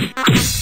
you